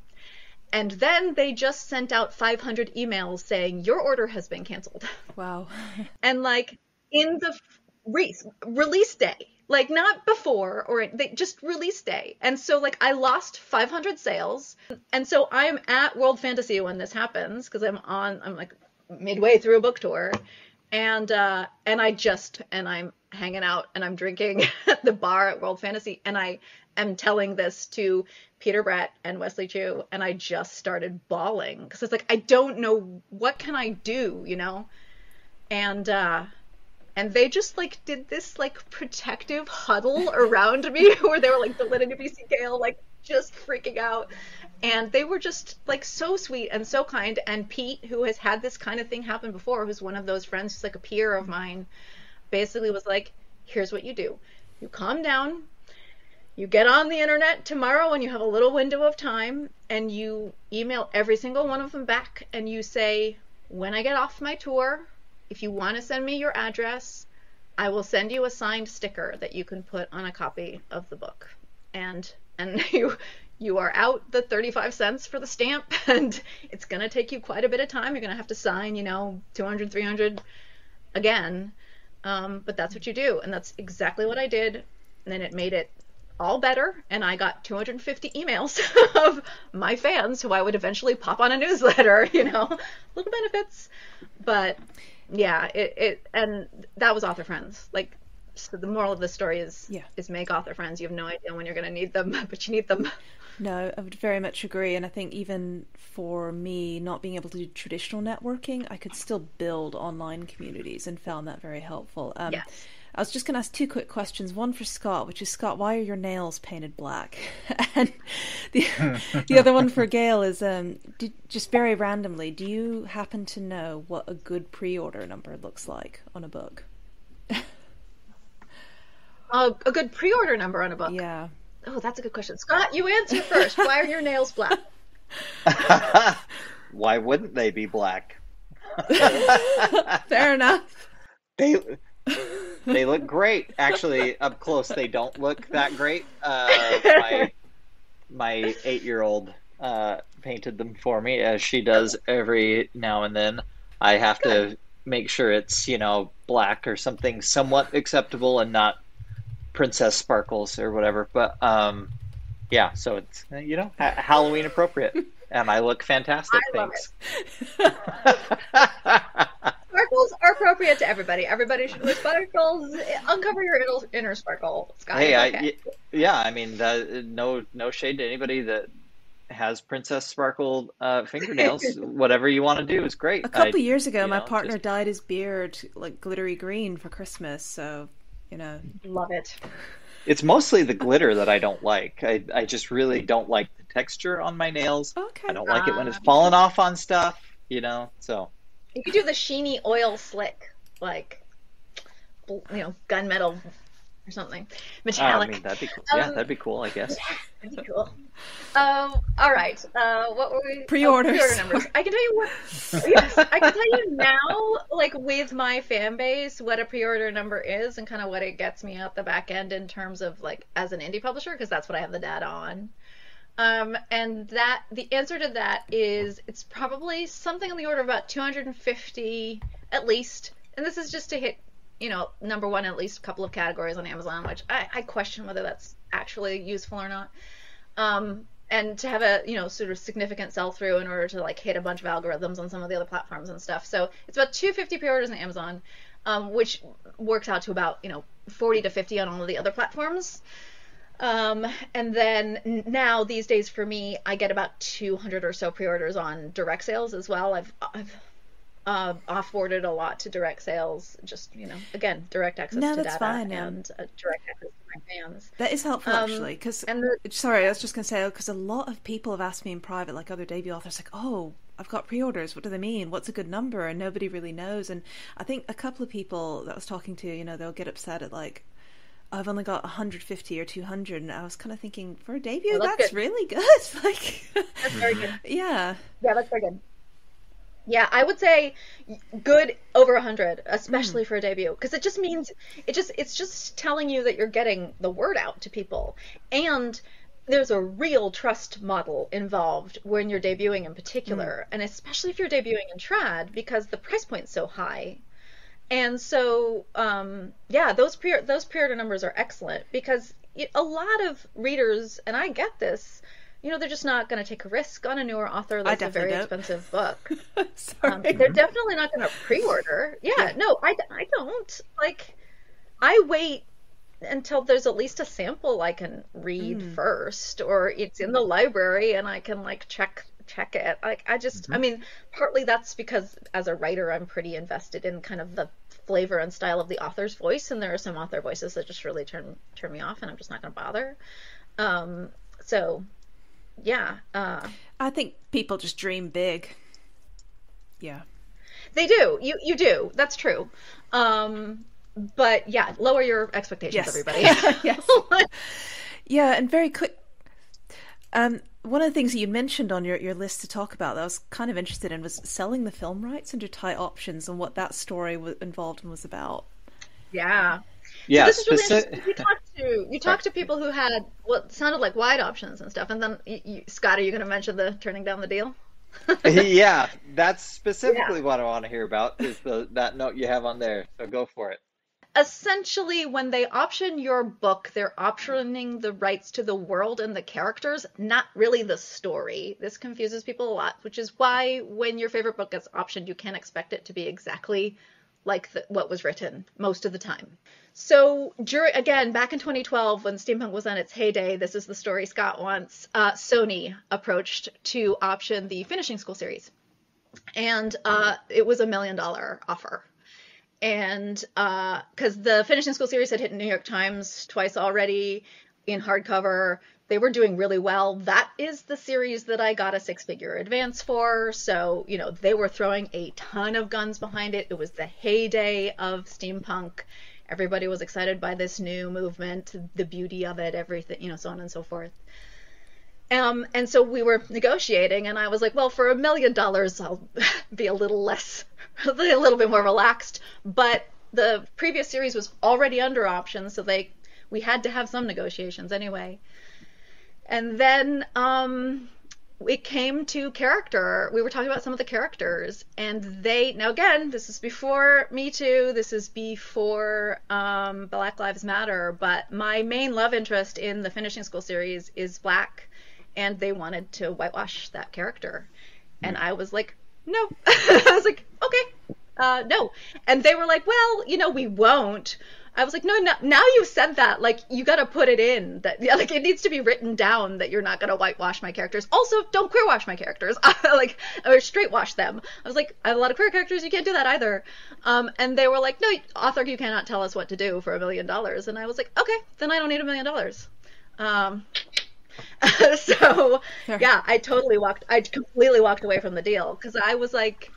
and then they just sent out 500 emails saying, Your order has been canceled. Wow. and like in the re- release day, like not before or they just release day. And so like I lost 500 sales. And so I'm at World Fantasy when this happens because I'm on, I'm like midway through a book tour. And uh, and I just and I'm hanging out and I'm drinking at the bar at World Fantasy and I am telling this to Peter Brett and Wesley Chu, and I just started bawling because it's like I don't know what can I do, you know, and uh, and they just like did this like protective huddle around me where they were like the Lynn BC Gale like just freaking out. And they were just like so sweet and so kind. And Pete, who has had this kind of thing happen before, who's one of those friends who's like a peer of mine, basically was like, here's what you do. You calm down, you get on the internet tomorrow when you have a little window of time and you email every single one of them back and you say, when I get off my tour, if you want to send me your address, I will send you a signed sticker that you can put on a copy of the book. And and you you are out the 35 cents for the stamp and it's going to take you quite a bit of time. You're going to have to sign, you know, 200, 300 again. Um, but that's what you do. And that's exactly what I did. And then it made it all better and I got 250 emails of my fans who I would eventually pop on a newsletter, you know, little benefits. But yeah, it, it and that was author friends. Like so the moral of the story is yeah. is make author friends. You have no idea when you're going to need them, but you need them. No, I would very much agree. And I think even for me, not being able to do traditional networking, I could still build online communities and found that very helpful. Um, yes. I was just going to ask two quick questions. One for Scott, which is Scott, why are your nails painted black? and the the other one for Gail is um, did, just very randomly, do you happen to know what a good pre-order number looks like on a book? uh, a good pre-order number on a book. Yeah. Oh, that's a good question. Scott, you answer first. why are your nails black? why wouldn't they be black? Fair enough. They they look great. Actually, up close, they don't look that great. Uh, my my eight year old uh, painted them for me, as she does every now and then. I have to make sure it's you know black or something somewhat acceptable and not princess sparkles or whatever. But um, yeah, so it's you know ha- Halloween appropriate, and I look fantastic. I thanks. sparkles are appropriate to everybody. Everybody should wear sparkles. Uncover your inner, inner sparkle. Scott, hey, okay. I, yeah, I mean, no, no shade to anybody that has Princess Sparkle uh, fingernails. Whatever you want to do is great. A couple I, years ago, my know, partner just... dyed his beard like glittery green for Christmas, so you know, love it. It's mostly the glitter that I don't like. I, I just really don't like the texture on my nails. Okay. I don't like it when it's falling off on stuff, you know. So You could do the sheeny oil slick, like you know, gunmetal or something, uh, I metallic. mean that'd be cool. Yeah, Um, that'd be cool, I guess. Yeah, That'd be cool. Um, all right. Uh, what were we? oh, Pre-orders. pre-order numbers. I can tell you what. yes, I can tell you now, like with my fan base, what a pre-order number is and kind of what it gets me out the back end in terms of like as an indie publisher, because that's what I have the data on. Um, and that the answer to that is it's probably something on the order of about 250 at least. And this is just to hit, you know, number one at least a couple of categories on Amazon, which I, I question whether that's actually useful or not. Um, and to have a you know sort of significant sell through in order to like hit a bunch of algorithms on some of the other platforms and stuff. So it's about 250 pre-orders on Amazon, um, which works out to about you know 40 to 50 on all of the other platforms. Um, and then now these days for me, I get about 200 or so pre-orders on direct sales as well. I've I've uh, offboarded a lot to direct sales. Just you know, again, direct access No, to that's data fine, yeah. and uh, direct access to my fans. That is helpful Um, actually, because and the- sorry, I was just going to say because a lot of people have asked me in private, like other debut authors, like, "Oh, I've got pre-orders. What do they mean? What's a good number?" And nobody really knows. And I think a couple of people that I was talking to, you know, they'll get upset at like, "I've only got 150 or 200," and I was kind of thinking, for a debut, Well, that's that's good. really good. like, That's very good. yeah, Yeah, that's very good. Yeah, I would say good over 100, especially mm. for a debut, because it just means it just it's just telling you that you're getting the word out to people. And there's a real trust model involved when you're debuting in particular, mm. and especially if you're debuting in trad because the price point's so high. And so, um, yeah, those pre those pre-order numbers are excellent because it, a lot of readers, and I get this, you know, they're just not going to take a risk on a newer author that's a very don't. expensive book. Um, they're definitely not going to pre-order. Yeah, no, I, I don't. Like, I wait until there's at least a sample I can read first, or it's in the library and I can like check check it. Like, I just, I mean, partly that's because as a writer, I'm pretty invested in kind of the flavor and style of the author's voice, and there are some author voices that just really turn turn me off, and I'm just not going to bother. Um, so, yeah. Uh, I think people just dream big. Yeah. They do. You you do. That's true. Um, but yeah, lower your expectations, Yes. everybody. yes. Yeah, and very quick. Um, one of the things that you mentioned on your, your list to talk about that I was kind of interested in was selling the film rights under tight options and what that story was involved and was about. yeah. Yeah, So this is really interesting. You talked to you talked to people who had what sounded like wide options and stuff, and then you, you, Scott, are you going to mention the turning down the deal? yeah, that's specifically what I want to hear about is the that note you have on there. So go for it. Essentially when they option your book they're optioning the rights to the world and the characters not really the story. This confuses people a lot which is why when your favorite book gets optioned you can't expect it to be exactly like the, what was written most of the time. So during, again back in 2012 when steampunk was on its heyday this is the story scott wants uh, sony approached to option the finishing school series. And uh, it was a million dollar offer and uh, because the finishing school series had hit new york times twice already in hardcover. They were doing really well. That is the series that i got a six figure advance for. So you know they were throwing a ton of guns behind it. It was the heyday of steampunk. Everybody was excited by this new movement the beauty of it everything you know so on and so forth um, and so we were negotiating, and I was like, well, for a million dollars, I'll be a little less, a little bit more relaxed. But the previous series was already under option, so they we had to have some negotiations anyway. And then um, it came to character. We were talking about some of the characters, and they now again, this is before Me Too. This is before um, Black Lives Matter. But my main love interest in the Finishing School series is black and they wanted to whitewash that character. And I was like, no. I was like, okay, uh, no. And they were like, well, you know, we won't. I was like, no, no, now you've said that, like, you gotta put it in that, yeah, like, it needs to be written down that you're not gonna whitewash my characters. Also, don't queer wash my characters, like, or straight wash them. I was like, I have a lot of queer characters, you can't do that either. Um, and they were like, no, author, you cannot tell us what to do for a million dollars. And I was like, okay, then I don't need a million dollars. Um, so sure. yeah, I totally walked, I completely walked away from the deal because I was like,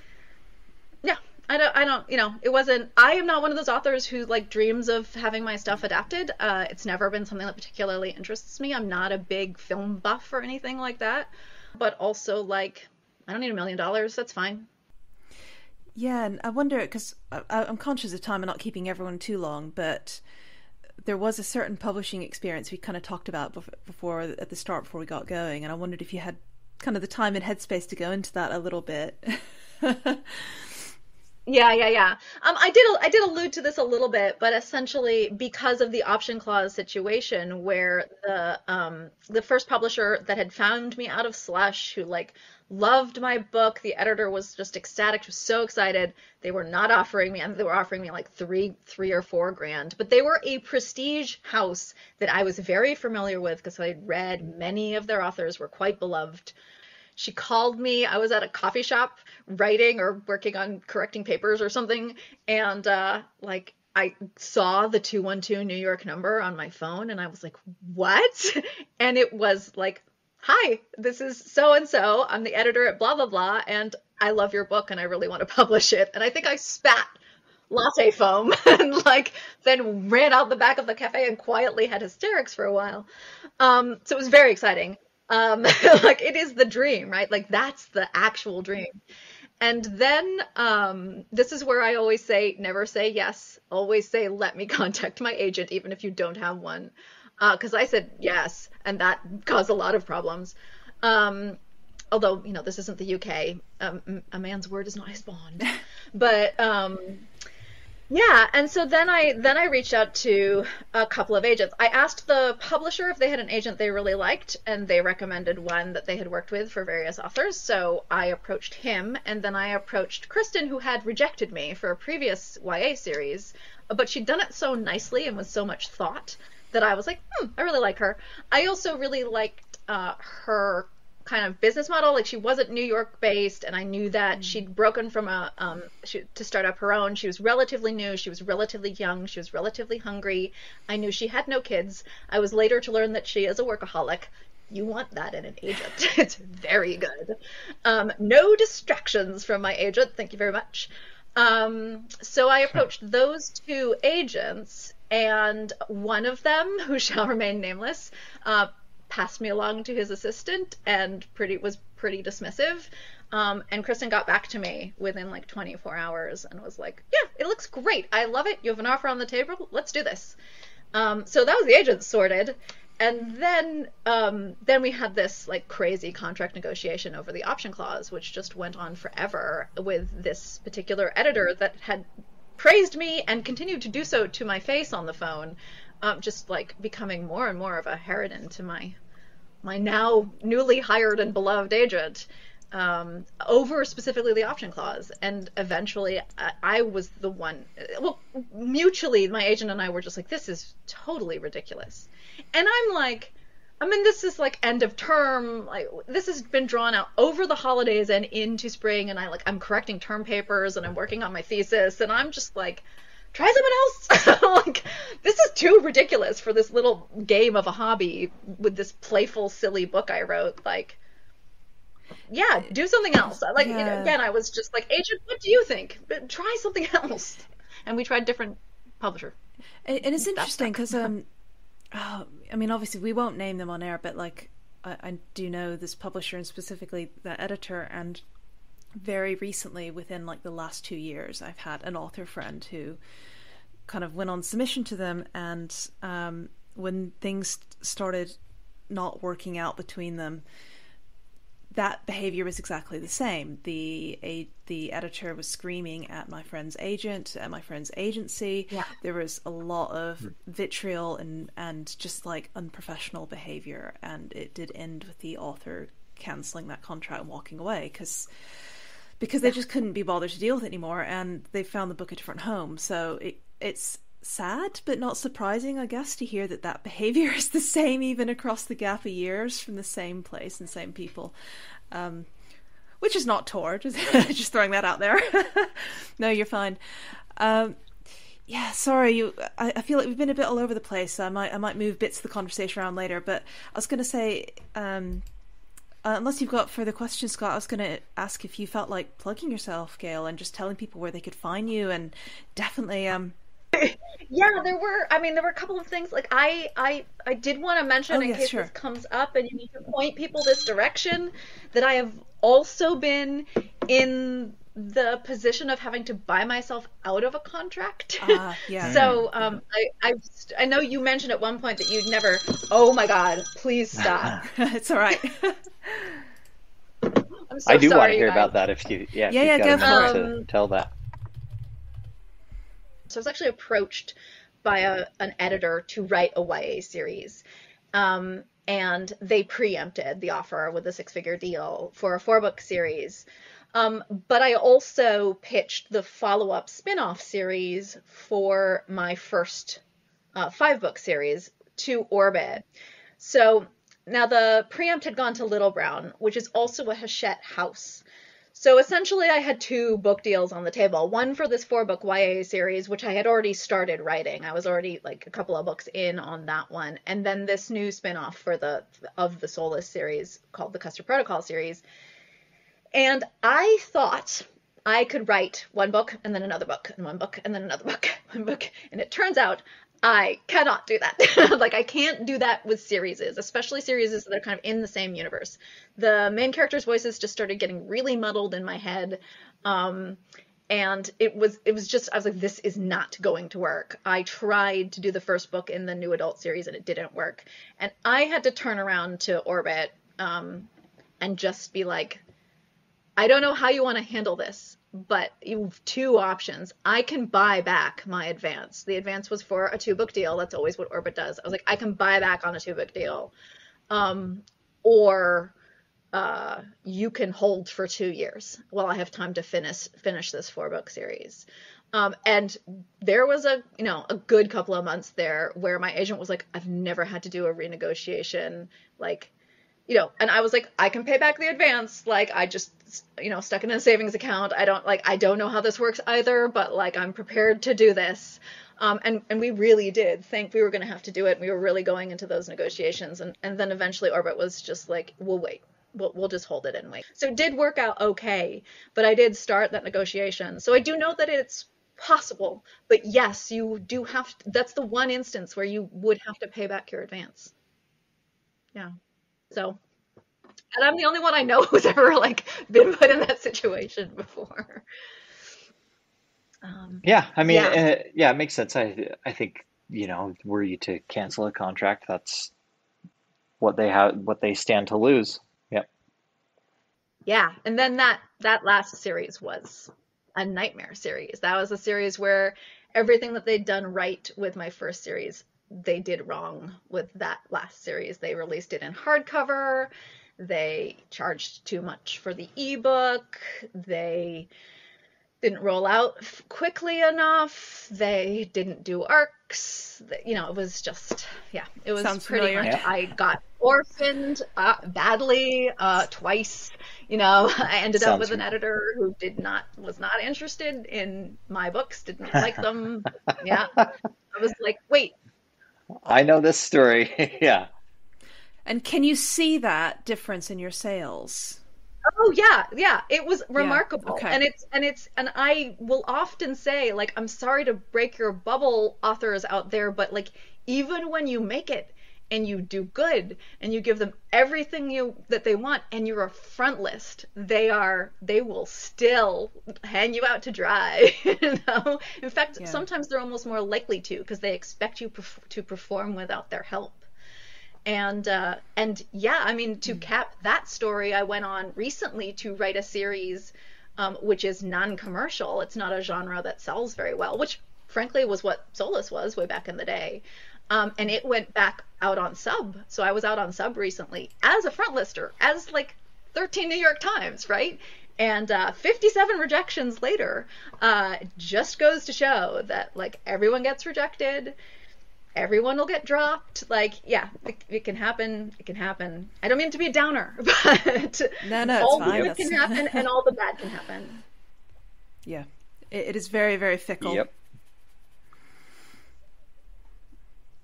yeah, I don't, I don't, you know, it wasn't. I am not one of those authors who like dreams of having my stuff adapted. Uh, it's never been something that particularly interests me. I'm not a big film buff or anything like that. But also, like, I don't need a million dollars. That's fine. Yeah, and I wonder because I'm conscious of time and not keeping everyone too long, but there was a certain publishing experience we kind of talked about before at the start before we got going, and I wondered if you had kind of the time and headspace to go into that a little bit. Yeah, yeah, yeah. Um, I did I did allude to this a little bit, but essentially because of the option clause situation, where the um the first publisher that had found me out of slush, who like loved my book, the editor was just ecstatic, was so excited. They were not offering me, and they were offering me like three three or four grand, but they were a prestige house that I was very familiar with because I'd read many of their authors, were quite beloved. She called me. I was at a coffee shop writing or working on correcting papers or something, and uh, like I saw the 212 New York number on my phone, and I was like, "What?" And it was like, "Hi, this is so and so. I'm the editor at blah blah blah, and I love your book, and I really want to publish it." And I think I spat latte foam and like then ran out the back of the cafe and quietly had hysterics for a while. Um, so it was very exciting. Um, like it is the dream, right? Like that's the actual dream. And then um, this is where I always say, never say yes. Always say, let me contact my agent, even if you don't have one. Because uh, I said yes, and that caused a lot of problems. Um, although, you know, this isn't the UK. Um, a man's word is not his bond. but um, yeah, and so then I then I reached out to a couple of agents. I asked the publisher if they had an agent they really liked, and they recommended one that they had worked with for various authors. So I approached him, and then I approached Kristin, who had rejected me for a previous YA series, but she'd done it so nicely and with so much thought that I was like, hmm, I really like her. I also really liked uh, her kind of business model. Like she wasn't New York based, and I knew that mm. she'd broken from a um she, to start up her own. She was relatively new. She was relatively young. She was relatively hungry. I knew she had no kids. I was later to learn that she is a workaholic. You want that in an agent. it's very good. Um, no distractions from my agent. Thank you very much. Um, so I approached those two agents, and one of them, who shall remain nameless, uh, passed me along to his assistant and pretty was pretty dismissive. Um, and Kristin got back to me within like 24 hours and was like, "Yeah, it looks great. I love it. You have an offer on the table. Let's do this." Um, so that was the agent sorted, and then um, then we had this like crazy contract negotiation over the option clause, which just went on forever with this particular editor that had praised me and continued to do so to my face on the phone, um, just like becoming more and more of a harridan to my my now newly hired and beloved agent um, over specifically the option clause. And eventually, I, I, was the one. Well, mutually, my agent and I were just like, "This is totally ridiculous," and I'm like. I mean, this is like end of term. Like this has been drawn out over the holidays and into spring, and I like I'm correcting term papers and I'm working on my thesis, and I'm just like, try someone else. like, this is too ridiculous for this little game of a hobby with this playful, silly book I wrote. Like, yeah, do something else. Like, yeah. again, I was just like, agent, what do you think? Try something else. And we tried different publisher. And, it's interesting because, um, oh, I mean, obviously we won't name them on air, but like, I, I do know this publisher and specifically the editor, and very recently, within like the last two years, I've had an author friend who kind of went on submission to them, and um, when things started not working out between them, that behavior was exactly the same. The a, the editor was screaming at my friend's agent, at my friend's agency. Yeah. There was a lot of hmm. vitriol and and just like unprofessional behavior, and it did end with the author canceling that contract and walking away because because they just couldn't be bothered to deal with it anymore, and they found the book a different home. So it, it's sad but not surprising, I guess, to hear that that behavior is the same even across the gap of years from the same place and same people. Um, which is not Tor, just, just throwing that out there. no, you're fine. Um, yeah, sorry. You, I, I, feel like we've been a bit all over the place. I might, I might move bits of the conversation around later. But I was going to say, um, uh, unless you've got further questions, Scott, I was going to ask if you felt like plugging yourself, Gail, and just telling people where they could find you, and definitely, um, yeah, there were. I mean, there were a couple of things. Like I, I, I did want to mention oh, in yeah, case sure. this comes up, and you need to point people this direction. That I have also been in the position of having to buy myself out of a contract. Uh, yeah. so um, I, I, I know you mentioned at one point that you'd never. Oh my God! Please stop. it's all right. I'm so I do sorry, want to hear guys. about that if you, yeah, if Yeah, you've yeah, got go a for minute it. to tell that. So I was actually approached by a, an editor to write a YA series. Um, and they preempted the offer with a six figure deal for a four book series. Um, but I also pitched the follow up spin off series for my first uh, five book series to Orbit. So now the preempt had gone to Little Brown, which is also a Hachette house. So essentially, I had two book deals on the table. One for this four book YA series, which I had already started writing. I was already like a couple of books in on that one, and then this new spin off for the of the Soulless series called the Custard Protocol series. And I thought I could write one book and then another book and one book and then another book, one book, and it turns out I cannot do that. like I can't do that with series, especially series that are kind of in the same universe. The main characters' voices just started getting really muddled in my head. Um, and it was it was just I was like this is not going to work. I tried to do the first book in the new adult series and it didn't work. And I had to turn around to Orbit um, and just be like I don't know how you want to handle this, but two options. I can buy back my advance. The advance was for a two book deal. That's always what Orbit does. I was like, I can buy back on a two book deal. Um, or uh, you can hold for two years while I have time to finish finish this four book series. Um, and there was a you know a good couple of months there where my agent was like, I've never had to do a renegotiation like you know, and I was like, I can pay back the advance. Like, I just, you know, stuck in a savings account. I don't like, I don't know how this works either, but like, I'm prepared to do this. Um, and, and we really did think we were going to have to do it. We were really going into those negotiations. And, and then eventually Orbit was just like, we'll wait. We'll, we'll just hold it and wait. So it did work out okay, but I did start that negotiation. So I do know that it's possible, but yes, you do have to, that's the one instance where you would have to pay back your advance. Yeah. So, and I'm the only one I know who's ever like been put in that situation before. Um, Yeah, I mean, yeah. uh, yeah, it makes sense. I I think, you know, were you to cancel a contract, that's what they have, what they stand to lose. Yep. yeah, and then that that last series was a nightmare series. That was a series where everything that they'd done right with my first series, they did wrong with that last series. They released it in hardcover. They charged too much for the ebook. They didn't roll out quickly enough. They didn't do arcs. You know, it was just, yeah, it was Sounds pretty familiar. much. Yeah. I got orphaned uh, badly uh, twice. You know, I ended up Sounds with an editor who did not was not interested in my books. Didn't like them. yeah, I was like, wait, I know this story. Yeah. And can you see that difference in your sales? Oh yeah, yeah. It was remarkable. okay. And it's and it's and I will often say like I'm sorry to break your bubble authors out there, but like even when you make it and you do good and you give them everything you that they want and you're a front list, they are they will still hang you out to dry, you know? In fact, Yeah. sometimes they're almost more likely to because they expect you perf- to perform without their help and uh, and yeah, I mean to cap that story, I went on recently to write a series um, which is non-commercial. It's not a genre that sells very well, which frankly was what Soulless was way back in the day. Um, and it went back out on sub. So I was out on sub recently as a front lister, as like 13 New York Times, right? And uh, 57 rejections later uh, just goes to show that like everyone gets rejected, everyone will get dropped. Like, yeah, it, it, can happen. It can happen. I don't mean to be a downer, but no, no, all fine. the good can happen and all the bad can happen. Yeah, it, it is very, very fickle. Yep.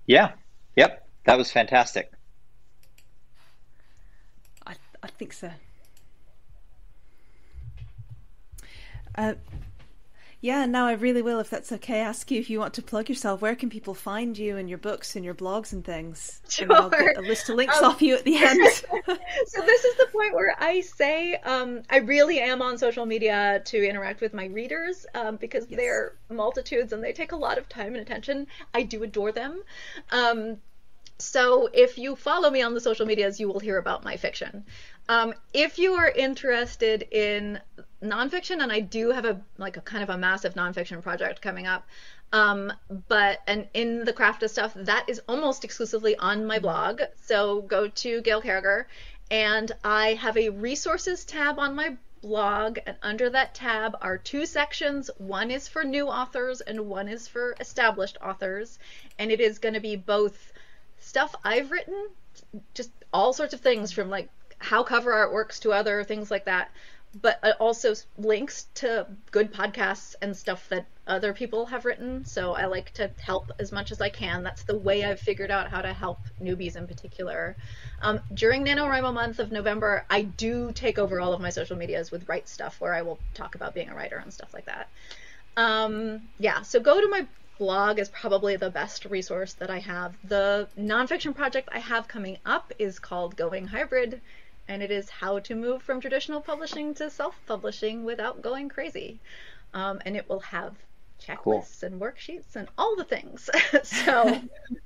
Yeah. Yep. That was fantastic. I I think so. Uh, yeah, now I really will, if that's okay, ask you if you want to plug yourself. Where can people find you and your books and your blogs and things? Sure. And I'll get a list of links um, off you at the end. so this is the point where I say um, I really am on social media to interact with my readers um, because yes. they're multitudes and they take a lot of time and attention. I do adore them. Um, so if you follow me on the social medias, you will hear about my fiction. Um, if you are interested in nonfiction, and I do have a like a kind of a massive nonfiction project coming up, um, but and in the craft of stuff that is almost exclusively on my blog. So go to Gail Carriger, and I have a resources tab on my blog, and under that tab are two sections. One is for new authors, and one is for established authors, and it is going to be both stuff I've written, just all sorts of things from like how cover art works to other things like that but also links to good podcasts and stuff that other people have written. So I like to help as much as I can. That's the way I've figured out how to help newbies in particular. Um, during NaNoWriMo month of November, I do take over all of my social medias with Write Stuff, where I will talk about being a writer and stuff like that. Um, yeah, so go to my blog is probably the best resource that I have. The nonfiction project I have coming up is called Going Hybrid and it is how to move from traditional publishing to self-publishing without going crazy. Um, and it will have checklists cool. and worksheets and all the things. so,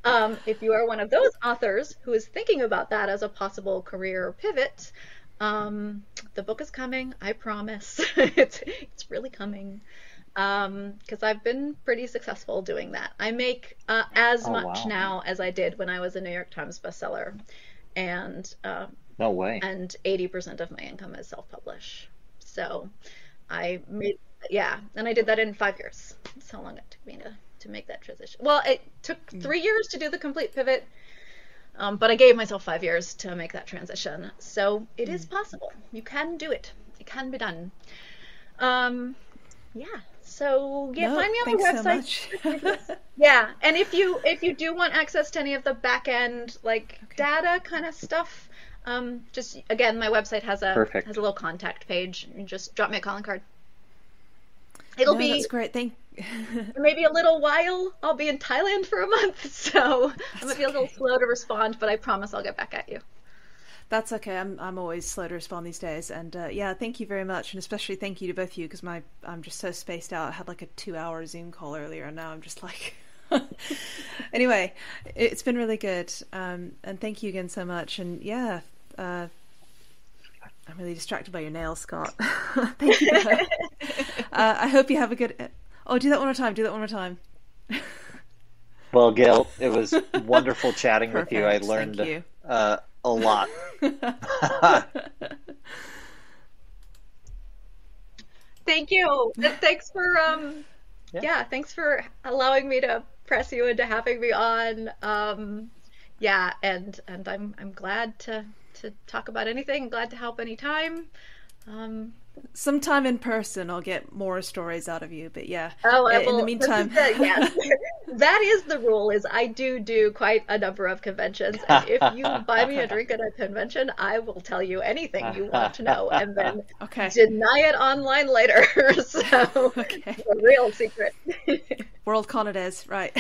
um, if you are one of those authors who is thinking about that as a possible career pivot, um, the book is coming. I promise. it's it's really coming because um, I've been pretty successful doing that. I make uh, as oh, much wow. now as I did when I was a New York Times bestseller, and uh, no way. And 80% of my income is self publish. So I made, yeah, and I did that in five years. That's how long it took me to, to make that transition. Well, it took three years to do the complete pivot, um, but I gave myself five years to make that transition. So it is possible. You can do it, it can be done. Um, yeah. So yeah, no, find me on the website. So yeah, and if you if you do want access to any of the back end like okay. data kind of stuff, um, just again, my website has a Perfect. has a little contact page. You just drop me a calling card. It'll no, be that's great. Thank. maybe a little while. I'll be in Thailand for a month, so I might be a little slow to respond, but I promise I'll get back at you. That's okay. I'm I'm always slow to respond these days, and uh, yeah, thank you very much, and especially thank you to both of you because my I'm just so spaced out. I had like a two hour Zoom call earlier, and now I'm just like. anyway, it's been really good, um, and thank you again so much. And yeah, uh, I'm really distracted by your nails, Scott. Thank you. uh, I hope you have a good. Oh, do that one more time. Do that one more time. well, Gail, it was wonderful chatting Perfect. with you. I learned you. Uh, a lot. Thank you. thanks for um yeah. yeah. thanks for allowing me to press you into having me on. Um yeah, and and I'm I'm glad to to talk about anything. Glad to help anytime. Um, Sometime in person, I'll get more stories out of you. But yeah, oh, in will, the meantime, the, yes, that is the rule. Is I do do quite a number of conventions, and if you buy me a drink at a convention, I will tell you anything you want to know, and then okay. deny it online later. so, okay. a real secret. World Con it is, right?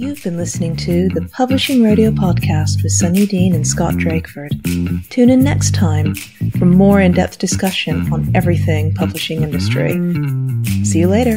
You've been listening to the Publishing Rodeo Podcast with Sunyi Dean and Scott Drakeford. Tune in next time for more in depth discussion on everything publishing industry. See you later.